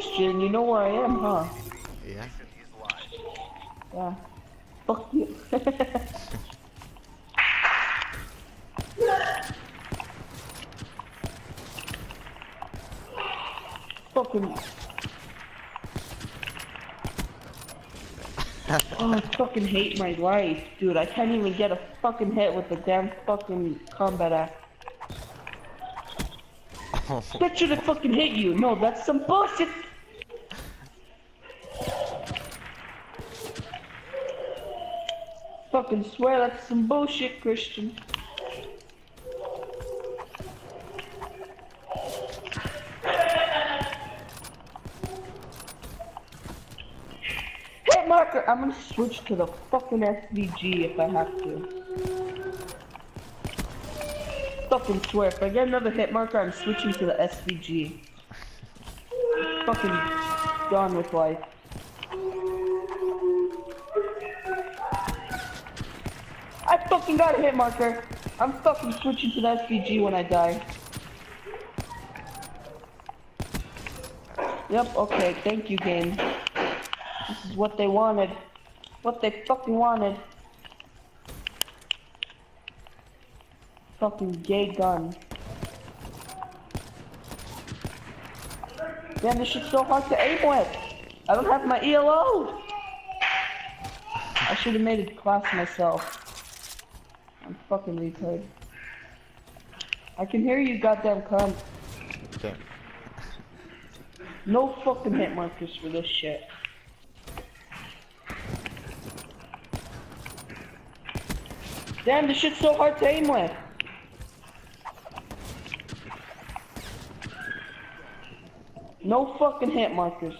Christian, you know where I am, huh? Yeah. Yeah. Fuck you. fucking. oh, I fucking hate my life, dude. I can't even get a fucking hit with the damn fucking combat axe. That should have fucking hit you. No, that's some bullshit. Fucking swear that's some bullshit, Christian. Hit marker. I'm gonna switch to the fucking SVG if I have to. Fucking swear, if I get another hit marker, I'm switching to the SVG. fucking done with life. Fucking got a hit marker. I'm fucking switching to the SVG when I die. Yep, okay, thank you game. This is what they wanted. What they fucking wanted. Fucking gay gun. Damn, this shit's so hard to aim with. I don't have my ELO. I should have made a class myself. Fucking retard. I can hear you, goddamn cunt. okay. No fucking hit markers for this shit. Damn, this shit's so hard to aim with. No fucking hit markers.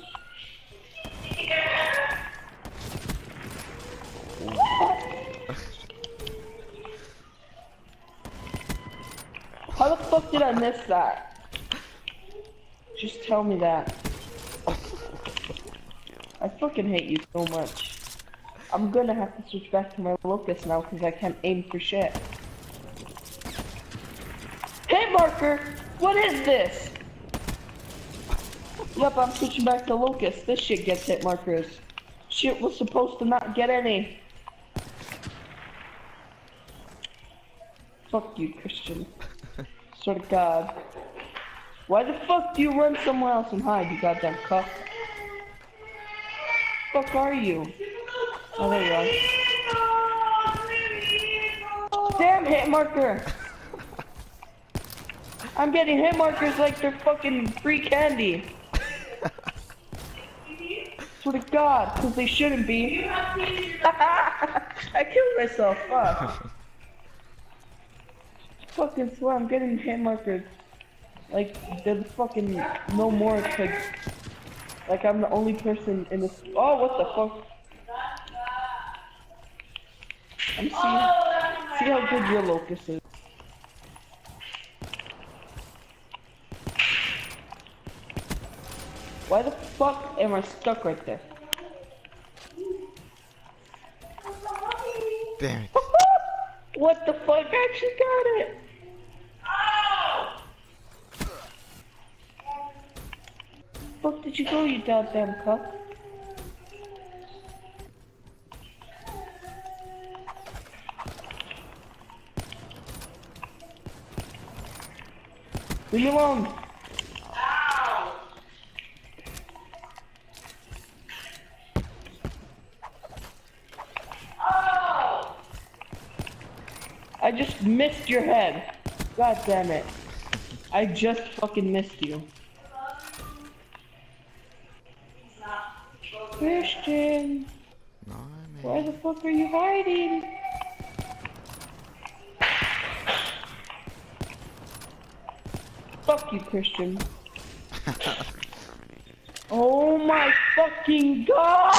Fuck did I miss that? Just tell me that. I fucking hate you so much. I'm gonna have to switch back to my Locus now because I can't aim for shit. Hey marker! What is this? Yep, I'm switching back to Locus. This shit gets hit markers. Shit was supposed to not get any. Fuck you, Christian. Swear to God. Why the fuck do you run somewhere else and hide, you goddamn cuck? Fuck are you? Oh, there you are. Damn hit marker! I'm getting hit markers like they're fucking free candy. Swear to God, because they shouldn't be. I killed myself, fuck. Fucking swear I'm getting hit markers. Like, they're fucking no more, it's like, like I'm the only person in this, oh, what the fuck? I'm seeing, see how good your Locus is. Why the fuck am I stuck right there? Damn it. what the fuck? I actually got it! Fuck did you go, you goddamn cuck? Leave me alone! I just missed your head. God damn it. I just fucking missed you. Christian, No, why man. the fuck are you hiding? Fuck you, Christian. Oh my fucking god!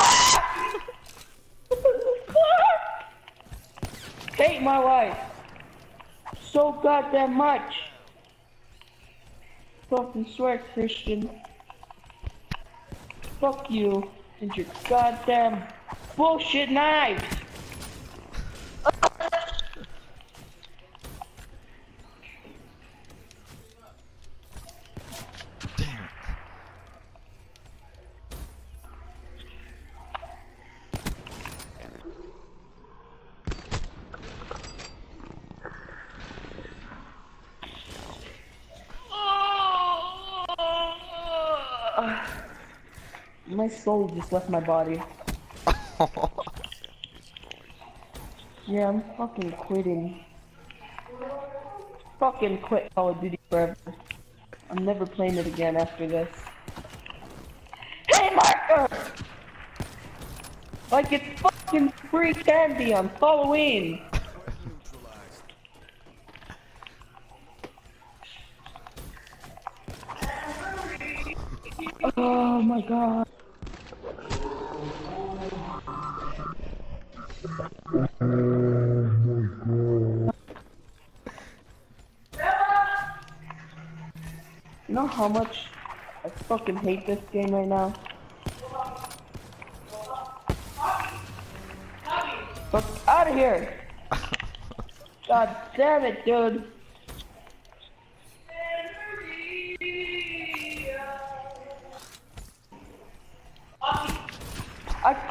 what the fuck? Hate my life. So goddamn much. Fucking swear, Christian. Fuck you and your goddamn bullshit knives. Soul just left my body. Yeah, I'm fucking quitting. Fucking quit Call of Duty forever. I'm never playing it again after this. Hey, Marker! Like it's fucking free candy on Halloween! Oh my god. You know how much I fucking hate this game right now? Fuck out of here! God damn it, dude!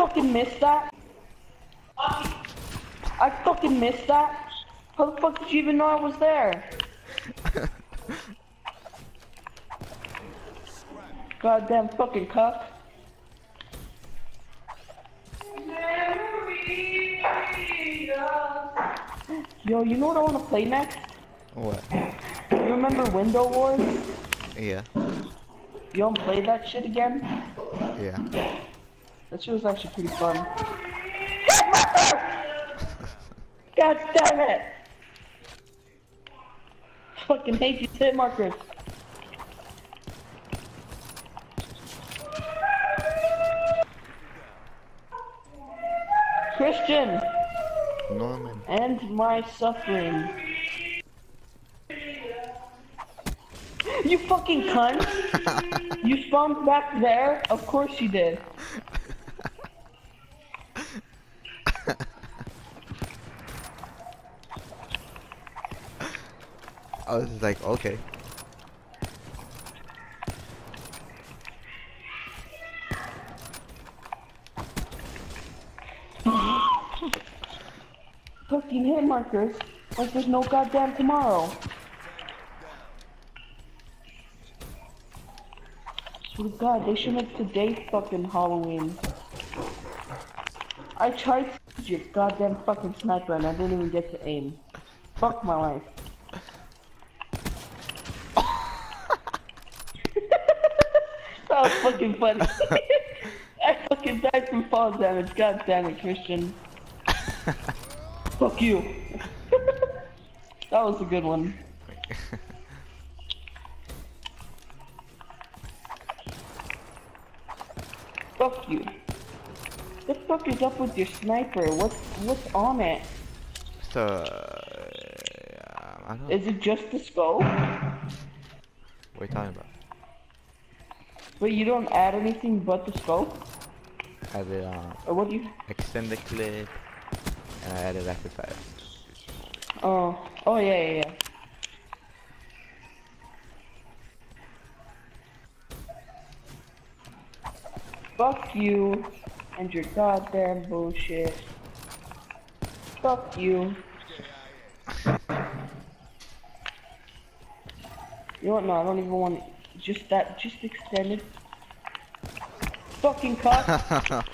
Fucking missed that. I fucking missed that. How the fuck did you even know I was there? Goddamn fucking cuck. Yo, you know what I want to play next? What? You remember Window Wars? Yeah. You don't play that shit again? Yeah. That shit was actually pretty fun. God damn it! Fucking hate these hit markers. Christian, Norman. end my suffering. You fucking cunt! you spawned back there? Of course you did. I was like, okay. Fucking hit markers. Like there's no goddamn tomorrow. Oh God, they should make today fucking Halloween. I tried to shoot goddamn fucking sniper and I didn't even get to aim. Fuck my life. that was fucking funny. I fucking died from fall damage. God damn it, Christian. Fuck you. that was a good one. Fuck you. The fuck is up with your sniper? What's what's on it? so, uh, I don't Is it just the scope? what are you talking about. But you don't add anything but the scope? Added uh, Or what do you? extend the clip, and I added rapid fire. Oh, oh yeah, yeah, yeah. Fuck you and your goddamn bullshit. Fuck you. You know what? No, I don't even want just that. Just extended. Fucking cock.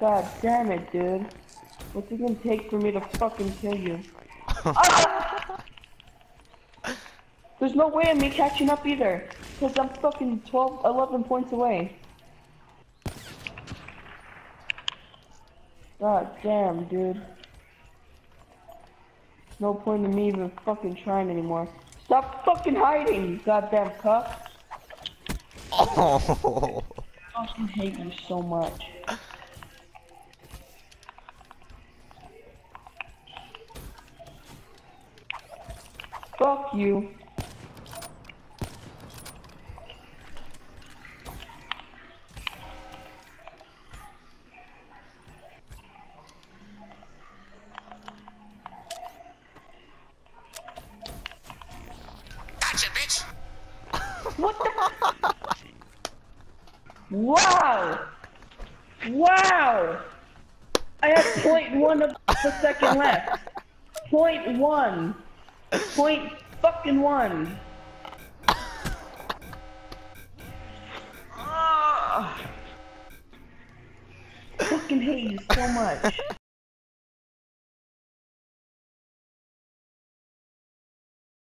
God damn it, dude. What's it gonna take for me to fucking kill you? Ah! There's no way of me catching up either. Because I'm fucking 12, 11 points away. God damn, dude. No point in me even fucking trying anymore. Stop fucking hiding, you goddamn cuck. oh, I fucking hate you so much. Fuck you. point one of the second left. Point one. Point fucking one. Ah. fucking hate you so much.